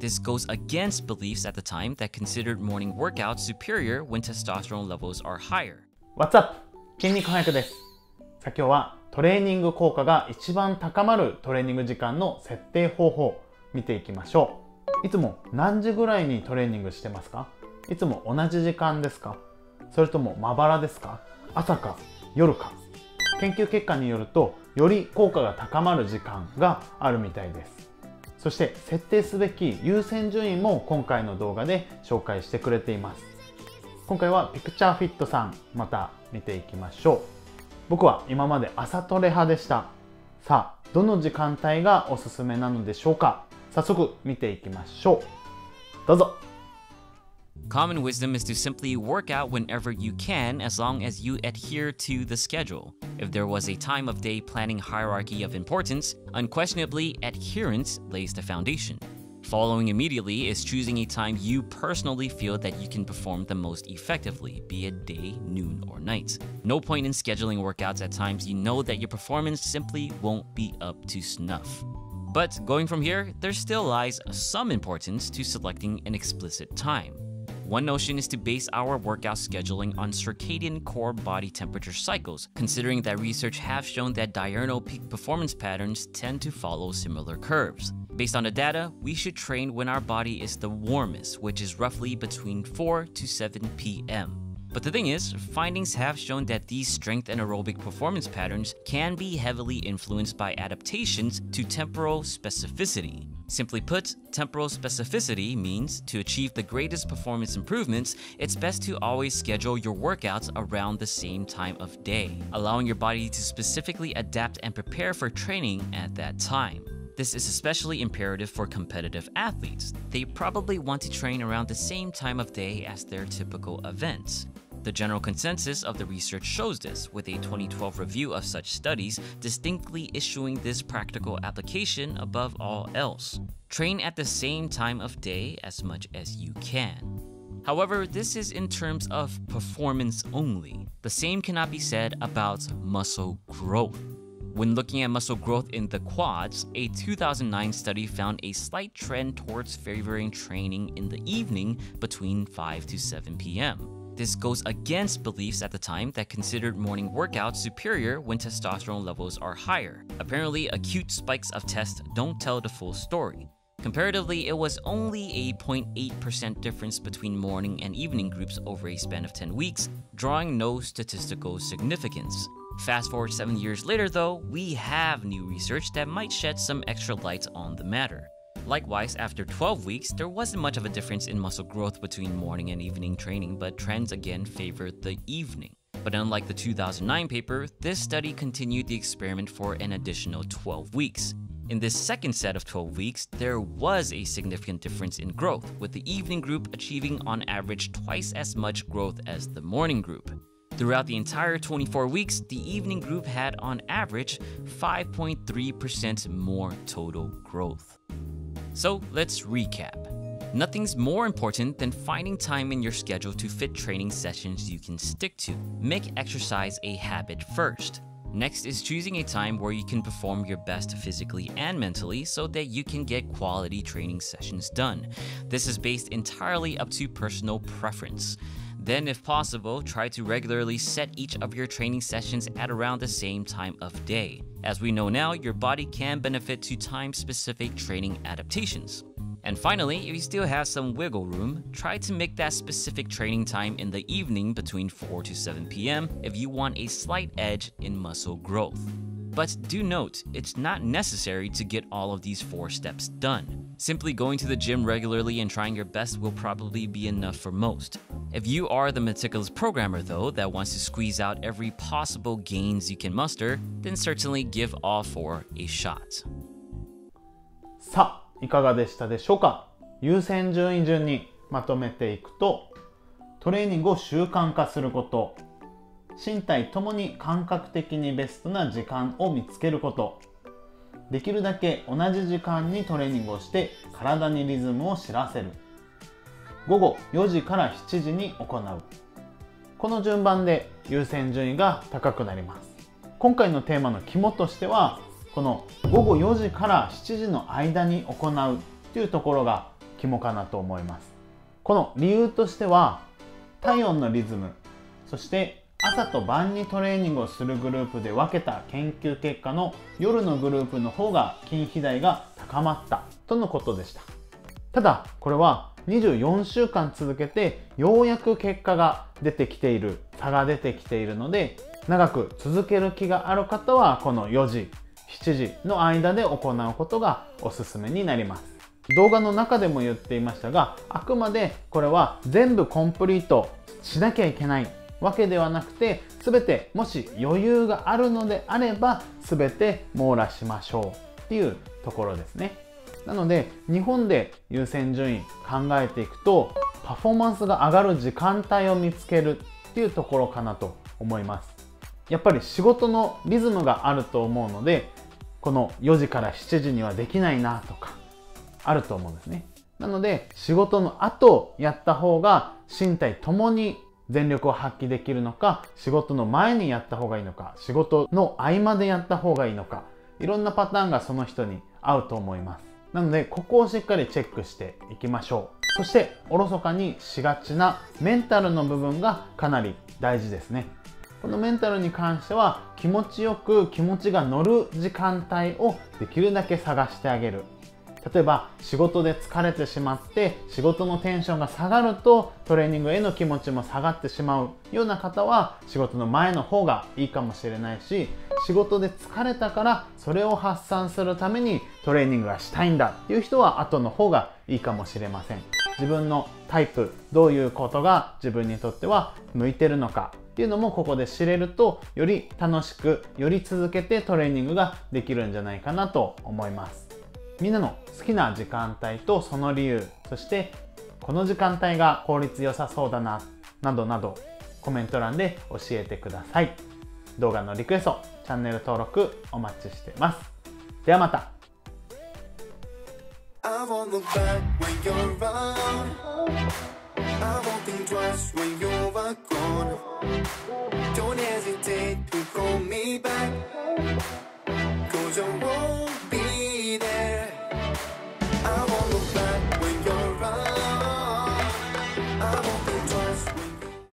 This goes against beliefs at the time that considered morning workouts superior when testosterone levels are higher. What's up? 筋肉早くです。さあ今日はトレーニング効果が一番高まるトレーニング時間の設定方法を見ていきましょう。いつも何時ぐらいにトレーニングしてますか？いつも同じ時間ですか？それともまばらですか？朝か夜か？研究結果によるとより効果が高まる時間があるみたいですそして設定すべき優先順位も今回の動画で紹介してくれています。今回はピクチャーフィットさんまた見ていきましょう。僕は今まで朝トレ派でした。さあどの時間帯がおすすめなのでしょうか？早速見ていきましょう。どうぞ。Common wisdom is to simply work out whenever you can as long as you adhere to the schedule. If there was a time of day planning hierarchy of importance, unquestionably adherence lays the foundation. Following immediately is choosing a time you personally feel that you can perform the most effectively, be it day, noon, or night. No point in scheduling workouts at times you know that your performance simply won't be up to snuff. But going from here, there still lies some importance to selecting an explicit time. One notion is to base our workout scheduling on circadian core body temperature cycles, considering that research have shown that diurnal peak performance patterns tend to follow similar curves. Based on the data, we should train when our body is the warmest, which is roughly between 4 to 7 p.m. But the thing is, findings have shown that these strength and aerobic performance patterns can be heavily influenced by adaptations to temporal specificity. Simply put, temporal specificity means to achieve the greatest performance improvements, it's best to always schedule your workouts around the same time of day, allowing your body to specifically adapt and prepare for training at that time. This is especially imperative for competitive athletes. They probably want to train around the same time of day as their typical events. The general consensus of the research shows this, with a 2012 review of such studies distinctly issuing this practical application above all else. Train at the same time of day as much as you can. However, this is in terms of performance only. The same cannot be said about muscle growth. When looking at muscle growth in the quads, a 2009 study found a slight trend towards favoring training in the evening between 5 to 7 p.m. This goes against beliefs at the time that considered morning workouts superior when testosterone levels are higher. Apparently, acute spikes of test don't tell the full story. Comparatively, it was only a 0.8% difference between morning and evening groups over a span of 10 weeks, drawing no statistical significance. Fast forward 7 years later, though, we have new research that might shed some extra light on the matter. Likewise, after 12 weeks, there wasn't much of a difference in muscle growth between morning and evening training, but trends again favored the evening. But unlike the 2009 paper, this study continued the experiment for an additional 12 weeks. In this second set of 12 weeks, there was a significant difference in growth, with the evening group achieving on average twice as much growth as the morning group. Throughout the entire 24 weeks, the evening group had on average 5.3% more total growth. So let's recap. Nothing's more important than finding time in your schedule to fit training sessions you can stick to. Make exercise a habit first. Next is choosing a time where you can perform your best physically and mentally so that you can get quality training sessions done. This is based entirely up to personal preference. Then, if possible, try to regularly set each of your training sessions at around the same time of day. As we know now, your body can benefit to time specific training adaptations. And finally, if you still have some wiggle room, try to make that specific training time in the evening between 4 to 7 p.m. if you want a slight edge in muscle growth. But do note, it's not necessary to get all of these four steps done. Simply going to the gym regularly and trying your best will probably be enough for most. If you are the meticulous programmer, though, that wants to squeeze out every possible gains you can muster, then certainly give all four a shot. さあ、いかがでしたでしょうか優先順位順にまとめていくと、トレーニングを習慣化すること、身体ともに感覚的にベストな時間を見つけること、 できるだけ同じ時間にトレーニングをして体にリズムを知らせる。午後4時から7時に行う。この順番で優先順位が高くなります。今回のテーマの肝としてはこの午後4時から7時の間に行うというところが肝かなと思います。この理由としては体温のリズムそして朝と晩にトレーニングをするグループで分けた研究結果の夜のグループの方が筋肥大が高まったとのことでした。ただこれは24週間続けてようやく結果が出てきている差が出てきているので長く続ける気がある方はこの4時7時の間で行うことがおすすめになります。動画の中でも言っていましたがあくまでこれは全部コンプリートしなきゃいけないわけではなくて全てもし余裕があるのであれば全て網羅しましょうっていうところですね。なので日本で優先順位考えていくとパフォーマンスが上がる時間帯を見つけるっていうところかなと思います。やっぱり仕事のリズムがあると思うのでこの4時から7時にはできないなとかあると思うんですね。なので仕事の後やった方が身体ともに全力を発揮できるのか仕事の前にやった方がいいのか仕事の合間でやった方がいいのかいろんなパターンがその人に合うと思います。なのでここをしっかりチェックしていきましょう。そしておろそかにしがちなメンタルの部分がかなり大事ですね。このメンタルに関しては気持ちよく気持ちが乗る時間帯をできるだけ探してあげる。例えば仕事で疲れてしまって仕事のテンションが下がるとトレーニングへの気持ちも下がってしまうような方は仕事の前の方がいいかもしれないし仕事で疲れたからそれを発散するためにトレーニングがしたいんだっていう人は後の方がいいかもしれません。自分のタイプどういうことが自分にとっては向いてるのかっていうのもここで知れるとより楽しくより続けてトレーニングができるんじゃないかなと思います。みんなの好きな時間帯とその理由、そしてこの時間帯が効率良さそうだな、などなどコメント欄で教えてください。動画のリクエスト、チャンネル登録お待ちしてます。ではまた。